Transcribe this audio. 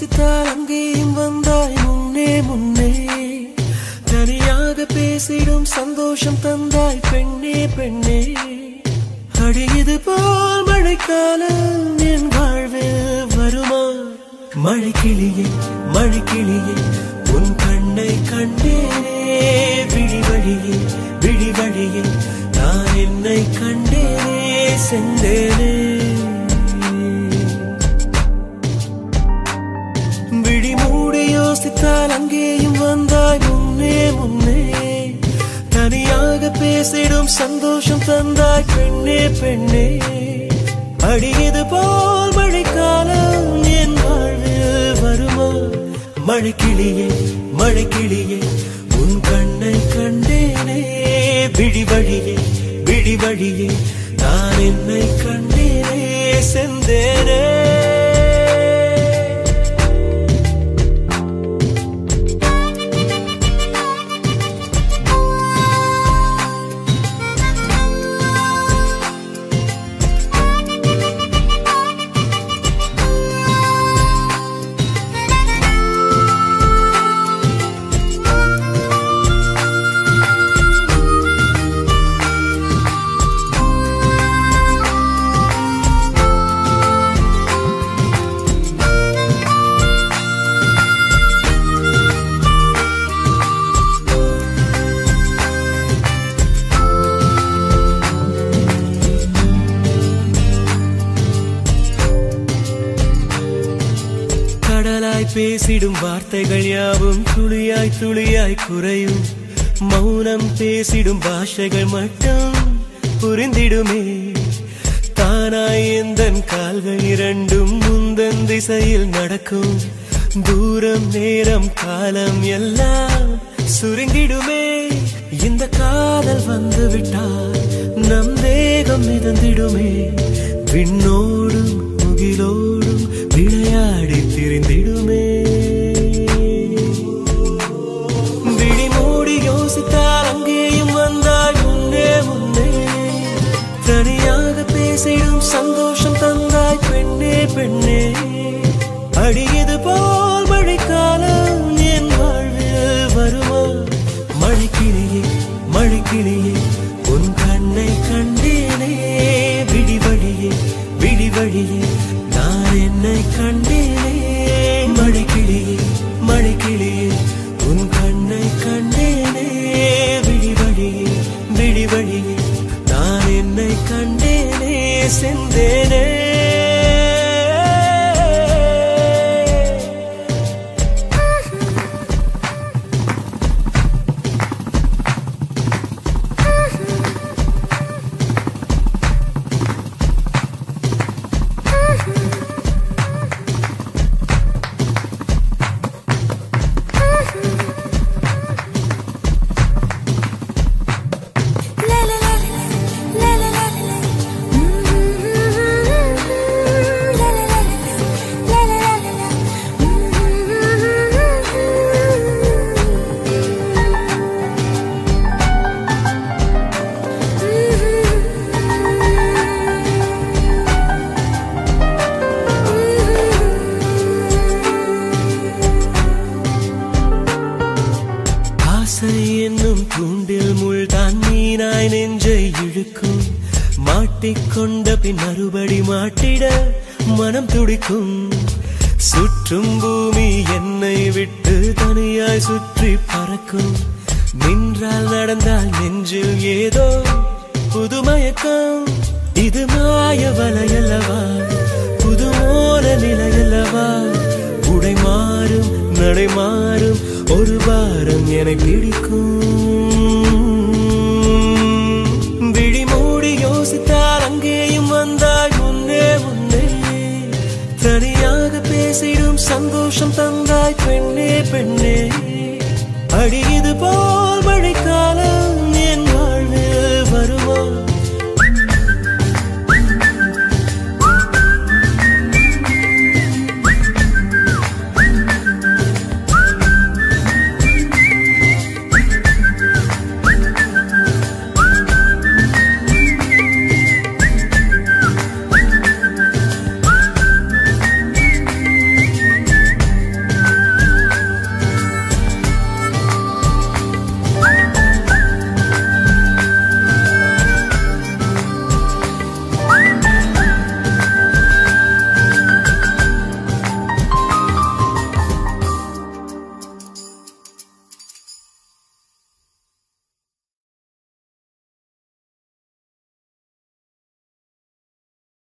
வாசித்தால் அங்கேயும் வந்தாய் முன்னே முன்னே. தனியாக பேசிடும் சந்தோஷம் தந்தாய் பெண்ணே பெண்ணே. அடியது போல் மழைக்காலம் என் வாழ்வில் வருமா? மழை கிளியே மழை கிளியே உன் கண்ணை கண்டேனே விழிவழியே விழிவழியே நான் என்னை கண்டேனே செந்தேனே யோசித்தால் அங்கேயும் வந்தாய் முன்னே முன்னே. தனியாக பேசிடும் சந்தோஷம் தந்தாய் பெண்ணே பெண்ணே. அடியது போல் மழைக்காலம் என் வாழ்வில் வருமா? மழை கிளியே மழை கிளியே உன் கண்ணை கண்டேனே. விழி வழியே நான் என்னை கண்டேனே செந்தேனே. கடலாய் பேசிடும் வார்த்தைகள் யாவும் துளியாய் துளியாய் குறையும் மௌனம் பேசிடும் பாஷைகள் மட்டும் புரிந்திடுமே தானாய் எந்தன் கால்கள் இரண்டும் முந்தன் திசையில் நடக்கும் தூரம் நேரம் காலம் எல்லாம் சுருங்கிடுமே இந்த காதல் வந்து விட்டால் நம் தேகம் மிதந்திடுமே விண்ணோ பேசிடும் சந்தோஷம் தந்தாய் பெண்ணே பெண்ணே. அடியது போ கண்டேனே மீனாய் நெஞ்சை இழுக்கும் மாட்டிக்கொண்ட பின் மறுபடி மாட்டிட மனம் துடிக்கும். சுற்றும் பூமி என்னை விட்டு தனியாய் சுற்றி பறக்கும். நின்றால் நடந்தால் நெஞ்சில் ஏதோ புதுமயக்கம் இது மாய வலையல்லவா? புதுமோல நிலையல்லவா? உடை மாறும் நடை மாறும் ஒரு வாரம் என பிடிக்கும். சந்தோஷம் தந்தாய் பெண்ணே பெண்ணே. அடியது போ